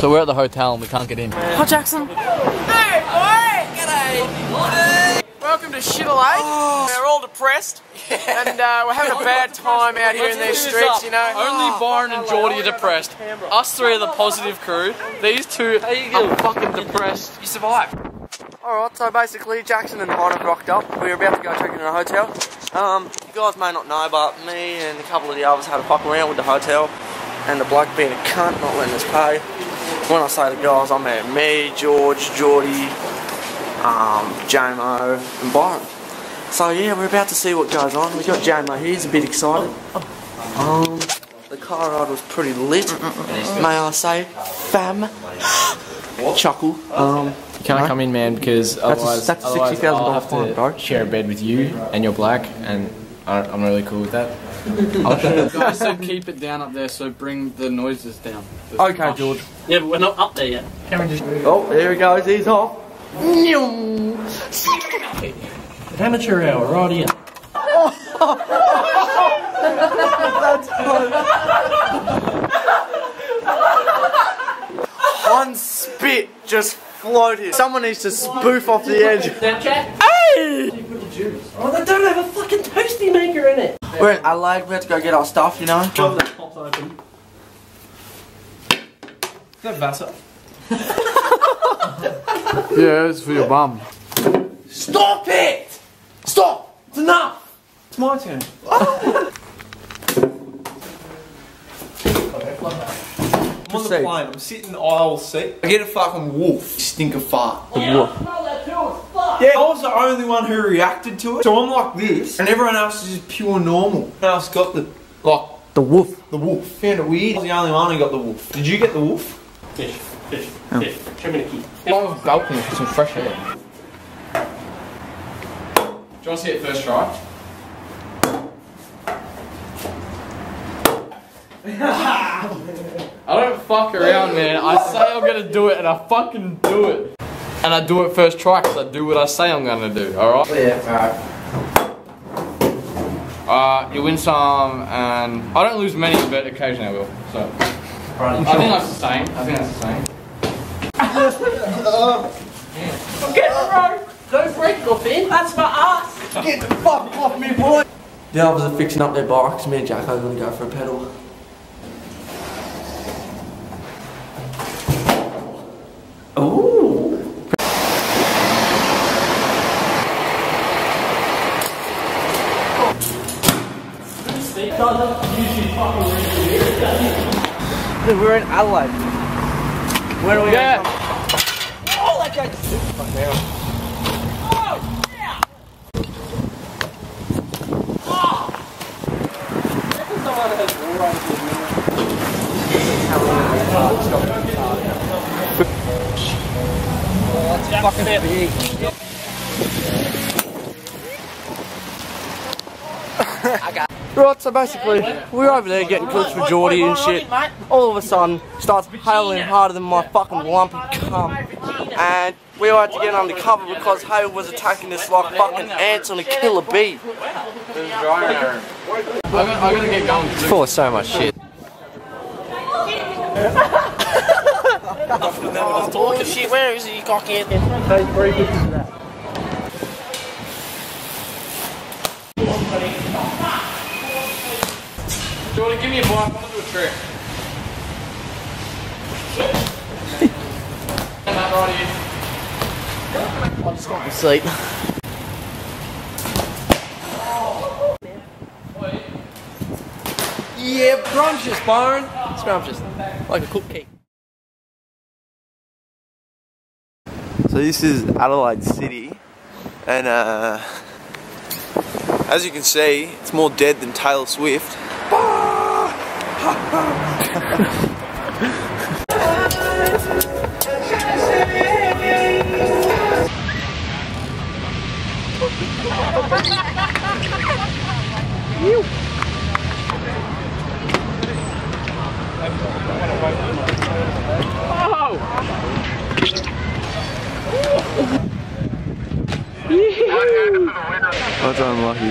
So we're at the hotel and we can't get in. Hi Jackson. Hey boy! G'day! Welcome to Shittle Lake. We're all depressed and uh, we're having a bad time out here in these streets, you know. Only Byron and Geordie are depressed. Us three are the positive crew. These two are fucking depressed. You survived. Alright, so basically Jackson and Byron have rocked up. We were about to go check in a hotel. Um, you guys may not know, but me and a couple of the others had a fuck around with the hotel. And the bloke being a cunt, not letting us pay. When I say the guys, I mean me, George, Geordie, um, JMO, and Byron. So yeah, we're about to see what goes on. We've got JMO here, he's a bit excited. Um, the car ride was pretty lit, may I say. Fam. Chuckle. Um, Can I come in, man? Because otherwise, that's a otherwise $60,000 I'll have fine, to bro. share a bed with you, and you're black, and I'm really cool with that. Guys said keep it down up there, so bring the noises down. okay, George. Yeah, but we're not up there yet. Oh, there he goes, he's off. Amateur hour, right here. One spit just floated. Someone needs to spoof off the edge. Snapchat? Oh, they don't have a fucking toasty maker in it. We're in Adelaide, we have to go get our stuff, you know. Well, that pops open. Is that Vasa? Yeah, it's for your bum. Stop it! Stop! It's enough! It's my turn. I'm on the plane, I'm sitting in aisle seat. I get a fucking wolf. Stink of fart. Yeah, that too is fuck. Yeah, I was the only one who reacted to it. So I'm like this, and everyone else is just pure normal. Everyone else got the, like, The wolf. the wolf. Found it weird. I was the only one who got the wolf. Did you get the wolf? Fish, fish, oh. fish. Show me the key. I'm with balcony for some fresh air. Do you want to see it first try? I don't fuck around, man. I say I'm gonna do it, and I fucking do it. And I do it first try, because I do what I say I'm gonna do, alright? Yeah, Uh, you win some, and I don't lose many, but occasionally I will. So, I think that's the same. I think that's the same. I'm getting broke! Don't break your fin. That's for us. Get the fuck off me, boy! The others are fixing up their bikes. Me and Jacko are gonna go for a pedal. Dude, we're in Adelaide. Where are we Yeah. Oh, that guy's super fun now. Oh, fucking big. Right, so basically, we're over there getting goods for Geordie and shit. All of a sudden, starts hailing harder than my fucking lumpy cum. And we all had to get undercover because hail was attacking us like fucking ants on a killer bee. I'm gonna, get going. Full of so much shit. Where is he, cockhead? Jordan, give me a block. I want to do a trick. and that right here. I'll just got the seat. Yeah, scrumptious, Byron. Scrumptious. Like a cooked cake. So this is Adelaide City, and uh, as you can see, it's more dead than Taylor Swift. Well done, Lucky.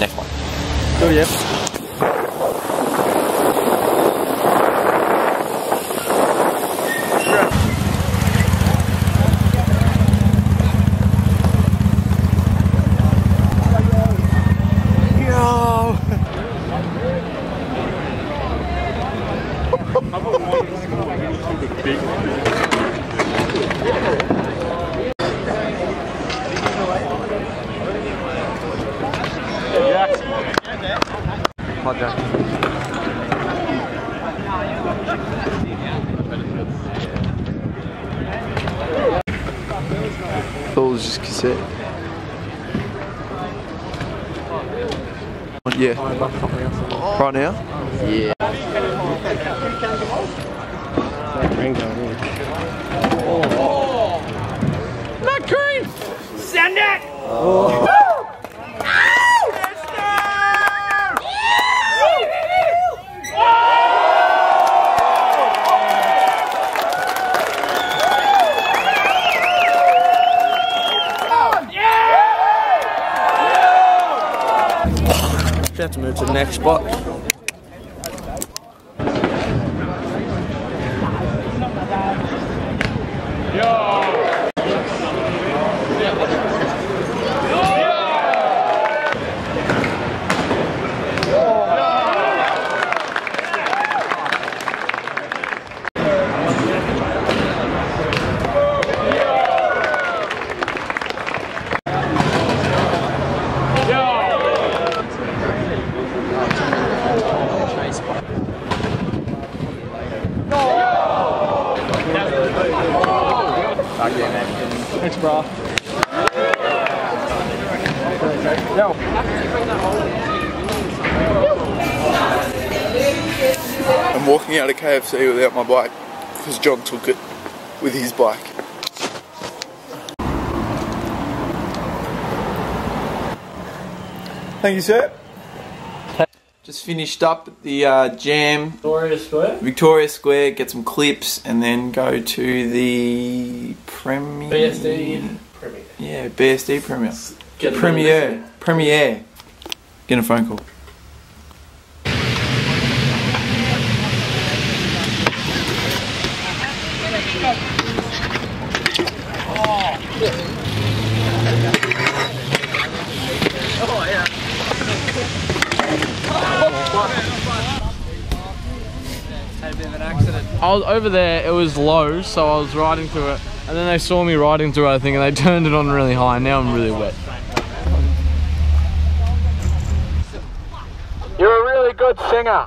Next one. Oh, yeah. Thought it was just cassette. Yeah. Right now? Yeah. To move to the next spot. Thanks, bro. I'm walking out of KFC without my bike because John took it with his bike. Thank you, sir. Just finished up at the uh, jam Victoria Square. Victoria Square, get some clips, and then go to the Premier. BSD. Premier. Yeah, BSD Premier. Get Premiere. Premiere. Get a phone call. I was over there, it was low, so I was riding through it. And then they saw me riding through it, I think, and they turned it on really high. And now I'm really wet. You're a really good singer.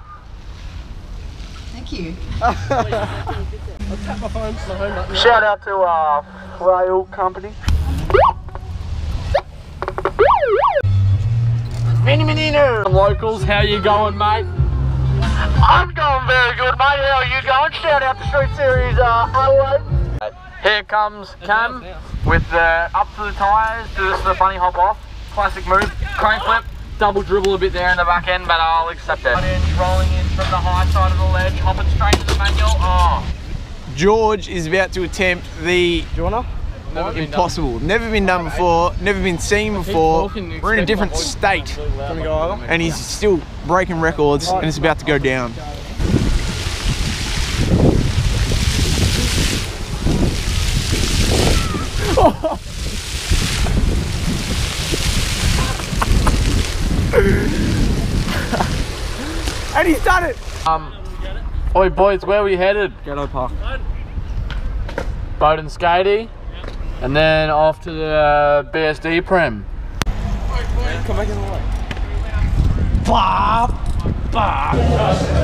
Thank you. Shout out to uh, Frail Company. Locals, how you going, mate? I'm going very good, mate. How are you going? Shout out to Street Series uh, Adelaide. Here comes Cam with the up to the tyres, do this the bunny hop off. Classic move, crank flip, double dribble a bit there in the back end, but I'll accept it. Rolling in from the high side of the ledge, hopping straight to the manual. Oh, George is about to attempt the Never been impossible. Never been done before, never been seen before. talking, We're in a different my voice state. And he's still breaking records and it's about to go down. and he's done it! Um, oi boys, where are we headed? Ghetto Park. Boat and Skatey, and then off to the uh, BSD Prem. Come back in the way. Bob. Bob.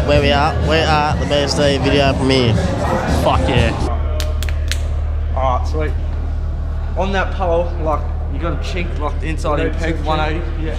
Where we are, we're at the BSD video premiere. Fuck yeah. Alright, sweet. On that pole, like, you got a cheek locked inside your peg 180. Yeah.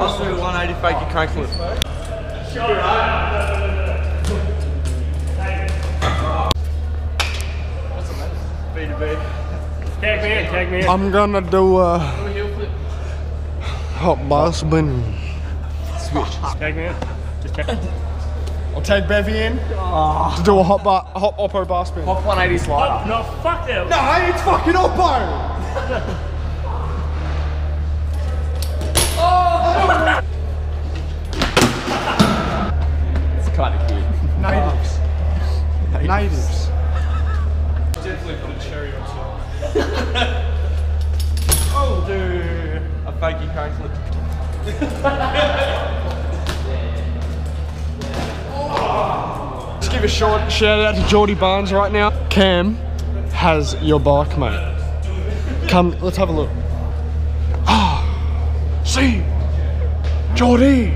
Let's do 180 fake your crank flip. I'm gonna do a hot boss bin switch. Tag bar spin. I'll take Bevy in ah. to do a hot bar, a hot oppo bar spin. Off 180 slider. No, fuck that. No, it's fucking oppo. It's kind of cute. Natives. Natives. Oh, dude. A fakey crank flip. Let's give a short shout out to Geordie Barnes right now. Cam has your bike, mate. Come, let's have a look. Ah, see, Geordie,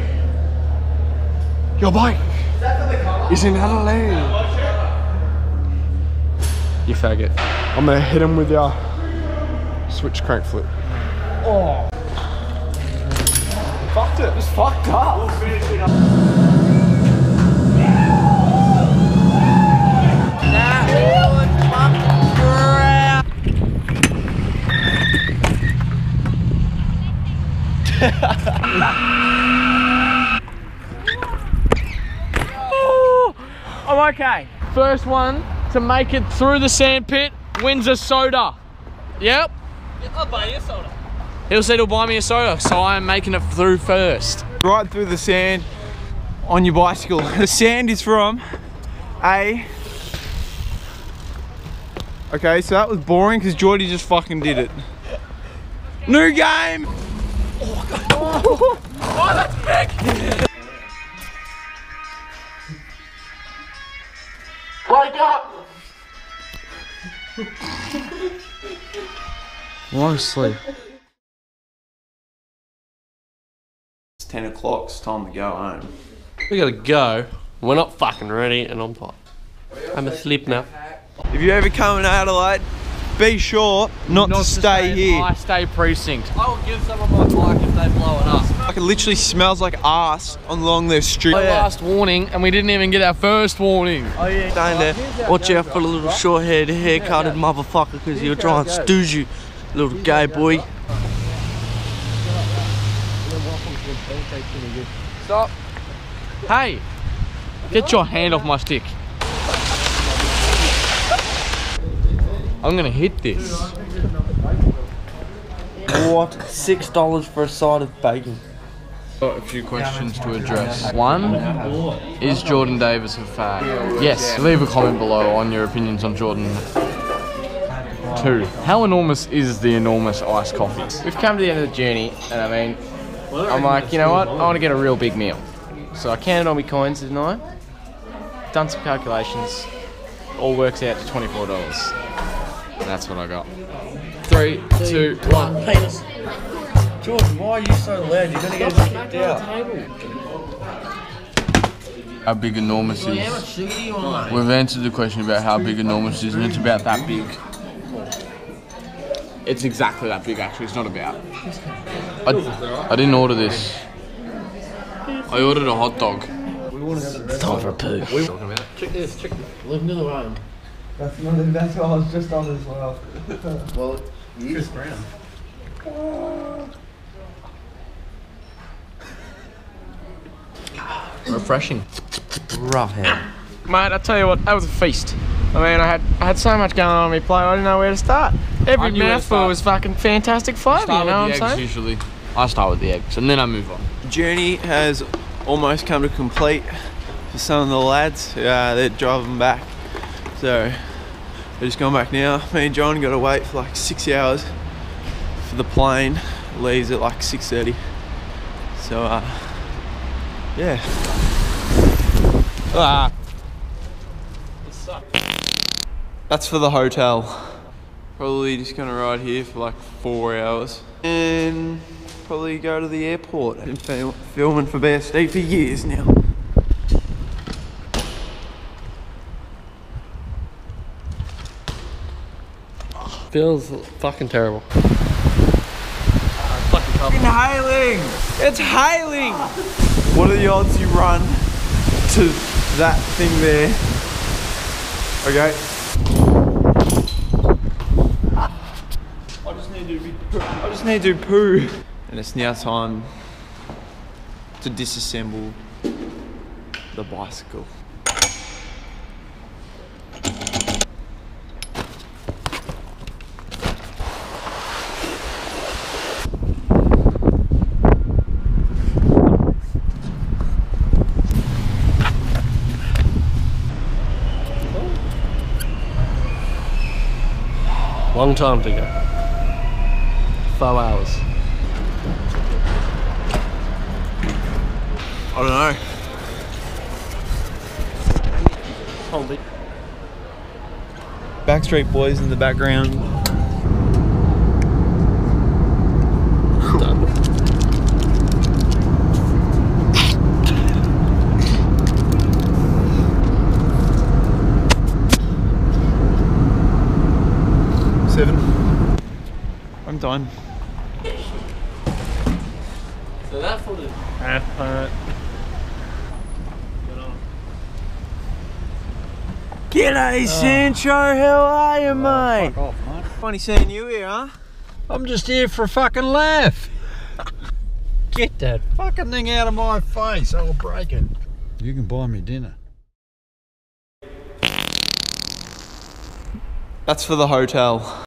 your bike is in Adelaide. You faggot. I'm gonna hit him with your switch crank flip. Oh. Fucked it. Just fucked up. oh, I'm okay. First one to make it through the sand pit wins a soda. Yep. I'll buy you a soda. He'll said he'll buy me a soda, so I'm making it through first. right through the sand on your bicycle. The sand is from a. Okay, so that was boring because Geordie just fucking did it. New game! Mostly. It's 10 o'clock, it's time to go home. We gotta go. We're not fucking ready, and I'm tired. I'm asleep now. If you ever come to Adelaide, be sure not, to stay here. I stay precinct. I will give some of my bike if they blow it up. Like it literally smells like ass along the street. Oh, Last warning, and we didn't even get our first warning. Oh, Staying there. Watch out for the little short haired, hair cutted motherfucker because he'll try and stooge you, little gay boy. Stop. Hey, get your hand off my stick. I'm gonna hit this. What? Six dollars for a side of bacon. Got a few questions to address. One, is Jordyn Davis a fag? Yes, leave a comment below on your opinions on Jordyn. Two, how enormous is the enormous iced coffee? We've come to the end of the journey, and I mean, I'm like, you know what? I want to get a real big meal. So I counted all my coins, didn't I? Done some calculations. All works out to twenty-four dollars. That's what I got. Three, two, one. George, why are you so loud? You're gonna get kicked out. How big enormous is? We've answered the question about how big enormous is, and it's about that big. It's exactly that big, actually. It's not about. I, I didn't order this. I ordered a hot dog. It's Time for a poo. Check this, check this. Leave me alone. That's not. That's what I was just on as well. Well, you Chris Brown. Refreshing. Roughhead. Mate, I tell you what, that was a feast. I mean, I had I had so much going on on my plate, I didn't know where to start. Every knew where to mouthful start. was fucking fantastic flavour, you know with what I'm eggs saying? usually. I start with the eggs and then I move on. Journey has almost come to complete for some of the lads. Uh, they're driving back, so we're just going back now. Me and John got to wait for like six hours for the plane. Leaves at like 6:30. So uh, yeah. Ah. That's for the hotel. Probably just gonna ride here for like four hours and probably go to the airport. I've been fil- filming for BSD for years now. Feels fucking terrible. Fucking tough. Inhaling! It's hailing! What are the odds you run to that thing there? Okay. I just need to be, I just need to poo. And it's now time to disassemble the bicycle. Long time to go. Four hours. I don't know. Hold it. Backstreet Boys in the background. Seven. I'm done. So that for the G'day, oh. Sancho. How are you, oh, mate? Funny seeing you here, huh? I'm just here for a fucking laugh. Get that fucking thing out of my face. I'll break it. You can buy me dinner. That's for the hotel.